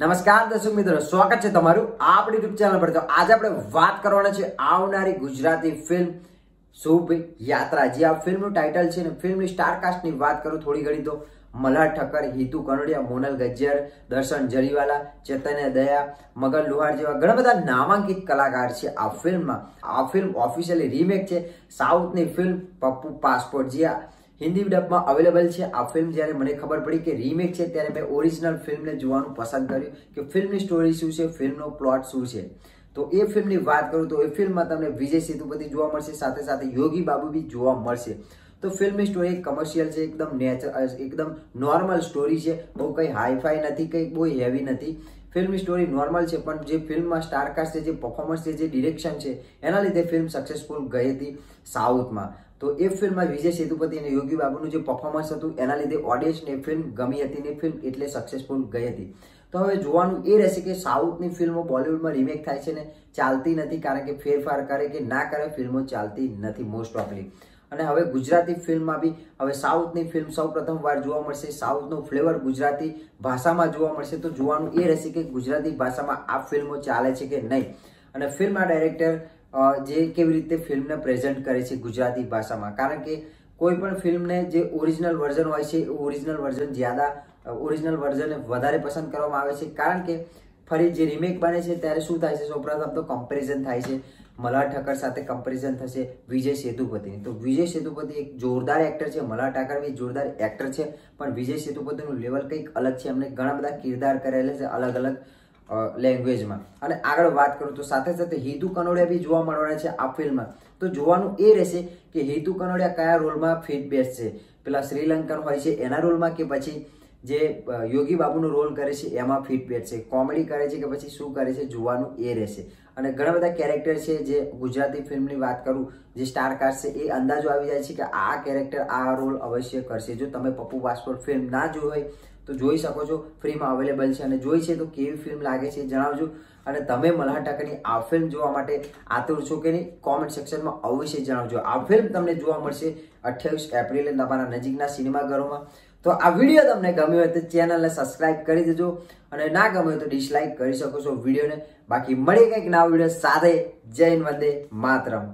નમસ્કાર દર્શક મિત્રો, સ્વાગત છે તમારું આપણી યુટ્યુબ ચેનલ પર. તો આજે આપણે વાત કરવાના છે આવનારી ગુજરાતી ફિલ્મ શુભ યાત્રા. જે આ ફિલ્મનું ટાઇટલ છે ને ફિલ્મની સ્ટારકાસ્ટની વાત કરું થોડી ઘણી તો, મલ્હાર ઠક્કર, હિતુ કનોડિયા, મોનલ ગજ્જર, દર્શન જરીવાલા, ચૈતન્ય દયા, મગન લુહાર જેવા ઘણા બધા નામાંકિત કલાકાર છે આ ફિલ્મમાં આ ફિલ્મ ઓફિશિયલી રીમેક છે સાઉથની ફિલ્મ પપ્પુ પાસપોર્ટ. જે હિન્દી ડબમાં અવેલેબલ છે. આ ફિલ્મ જ્યારે મને ખબર પડી કે રીમેક છે, ત્યારે મેં ઓરિજિનલ ફિલ્મને જોવાનું પસંદ કર્યું કે ફિલ્મની સ્ટોરી શું છે ફિલ્મનો પ્લોટ શું છે. તો એ ફિલ્મની વાત કરું તો એ ફિલ્મમાં તમને વિજય સેતુપતિ જોવા મળશે, સાથે સાથે યોગી બાબુ બી જોવા મળશે. તો ફિલ્મની સ્ટોરી કમર્શિયલ છે, એકદમ નેચર એકદમ નોર્મલ સ્ટોરી છે. બહુ કંઈ હાઈફાઈ નથી, કંઈ બહુ હેવી નથી. ફિલ્મની સ્ટોરી નોર્મલ છે, પણ જે ફિલ્મમાં સ્ટારકાસ્ટ છે, જે પરફોર્મન્સ છે, જે ડિરેક્શન છે, એના લીધે ફિલ્મ સક્સેસફુલ ગઈ હતી સાઉથમાં. તો એ ફિલ્મમાં વિજય સેતુપતિ અને યોગી બાબુનું જે પરફોર્મન્સ હતું, એના લીધે ઓડિયન્સને ફિલ્મ ગમી હતી ને ફિલ્મ એટલે સક્સેસફુલ ગઈ હતી. તો હવે જોવાનું એ રહેશે કે સાઉથની ફિલ્મો બોલિવૂડમાં રિમેક થાય છે ને ચાલતી નથી કારણ કે ફેરફાર કરે કે ના કરે ફિલ્મો ચાલતી નથી મોસ્ટ ઓફલી અને હવે ગુજરાતી ફિલ્મમાં બી હવે સાઉથની ફિલ્મ સૌ પ્રથમ વાર જોવા મળશે. સાઉથનો ફ્લેવર ગુજરાતી ભાષામાં જોવા મળશે. તો જોવાનું એ રહેશે કે ગુજરાતી ભાષામાં આ ફિલ્મો ચાલે છે કે નહીં. અને ફિલ્મના ડાયરેક્ટર જે કેવી રીતે ફિલ્મને પ્રેઝન્ટ કરે છે ગુજરાતી ભાષામાં. કારણ કે કોઈ પણ ફિલ્મને જે ઓરિજિનલ વર્ઝન હોય છે, એ ઓરિજિનલ વર્ઝન જ્યાદા ઓરિજિનલ વર્ઝન વધારે પસંદ કરવામાં આવે છે. કારણ કે ફરી જે રિમેક બને છે, ત્યારે શું થાય છે? સૌપ્રથમ તો કમ્પેરિઝન થાય છે. મલા ઠક્કર સાથે કમ્પેરિઝન થશે વિજય સેતુપતિની. તો વિજય સેતુપતિ એક જોરદાર એક્ટર છે મલા ઠાકર બી જોરદાર એક્ટર છે, પણ વિજય સેતુપતિનું લેવલ કંઈક અલગ છે. એમને ઘણા બધા કિરદાર કરેલા છે અલગ અલગ લેંગ્વેજમાં અને આગળ વાત કરું તો સાથે સાથે હિતુ કનોડિયા બી જોવા મળવાના છે આ ફિલ્મમાં. તો જોવાનું એ રહેશે કે હિતુ કનોડિયા કયા રોલમાં ફિટ છે? પેલા શ્રીલંકન હોય છે એના રોલમાં કે પછી જે યોગી બાબુનો રોલ કરે છે એમાં ફિટ છે? કોમેડી કરે છે કે પછી શું કરે છે જોવાનું એ રહેશે. અને ઘણા બધા કેરેક્ટર છે જે ગુજરાતી ફિલ્મની વાત કરું, જે સ્ટાર કાસ્ટ છે એ અંદાજો આવી જાય છે કે આ કેરેક્ટર આ રોલ અવશ્ય કરશે. જો તમે પપ્પુ પાસપોર્ટ ફિલ્મ ના જોઈ હોય તો જોઈ શકો છો, ફ્રીમાં અવેલેબલ છે અને જોઈ છે તો કેવી ફિલ્મ લાગે છે જણાવજો. અને તમે મલ્હાર ઠાકરની આ ફિલ્મ જોવા માટે આતુર છો કે નહીં કોમેન્ટ સેક્શનમાં અવશ્ય જણાવજો. આ ફિલ્મ તમને જોવા મળશે અઠ્યાવીસ એપ્રિલે તમારા નજીકના સિનેમાઘરોમાં. તો આ વીડિયો તમને ગમ્યો હોય તો ચેનલને સબસ્ક્રાઇબ કરી દેજો અને ના ગમ્યો તો ડિસલાઇક કરી શકો છો વિડીયોને. બાકી મળી કંઈક નવા વીડિયો સાથે. જૈન વંદે માતરમ.